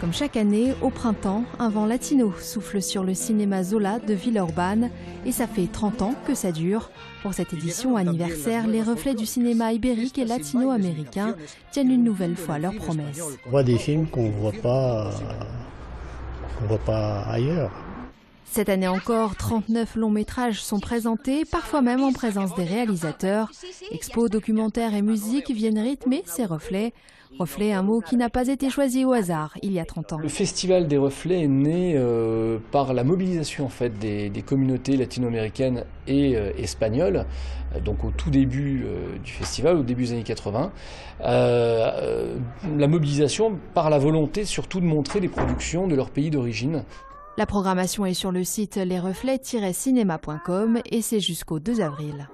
Comme chaque année, au printemps, un vent latino souffle sur le cinéma Zola de Villeurbanne et ça fait 30 ans que ça dure. Pour cette édition anniversaire, les reflets du cinéma ibérique et latino-américain tiennent une nouvelle fois leurs promesses. On voit des films qu'on ne pas, qu'on voit pas ailleurs. Cette année encore, 39 longs métrages sont présentés, parfois même en présence des réalisateurs. Expos, documentaires et musique viennent rythmer ces reflets. Reflet, un mot qui n'a pas été choisi au hasard il y a 30 ans. Le Festival des Reflets est né euh, par la mobilisation en fait, des, communautés latino-américaines et euh, espagnoles, euh, donc au tout début du festival, au début des années 80. Euh, la mobilisation par la volonté surtout de montrer les productions de leur pays d'origine. La programmation est sur le site lesreflets-cinéma.com et c'est jusqu'au 2 avril.